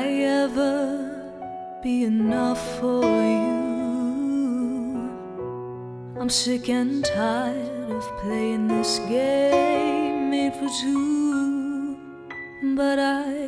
I ever be enough for you? I'm sick and tired of playing this game made for two, but I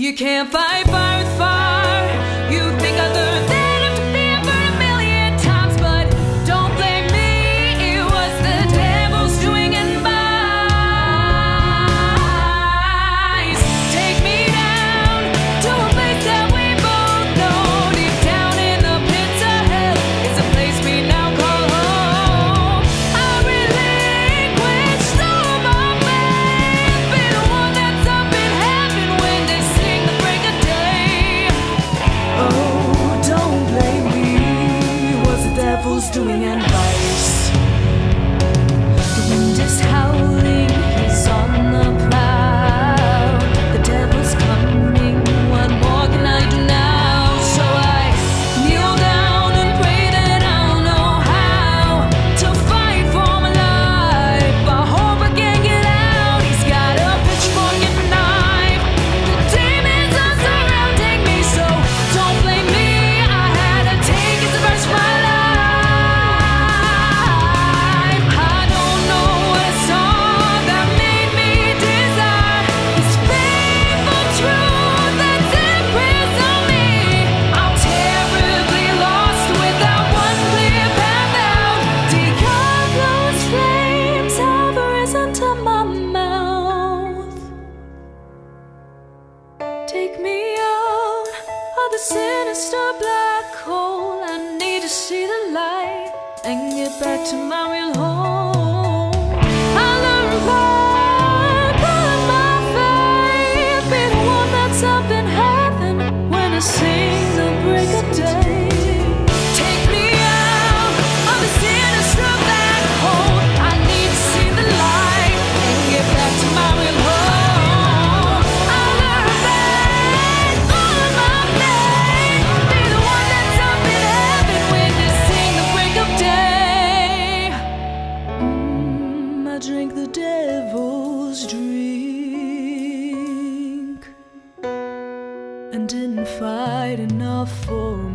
You can't fight fire with fire. doing and right. Take me out of the sinister black hole. I need to see the light and get back to my real home. enough for me.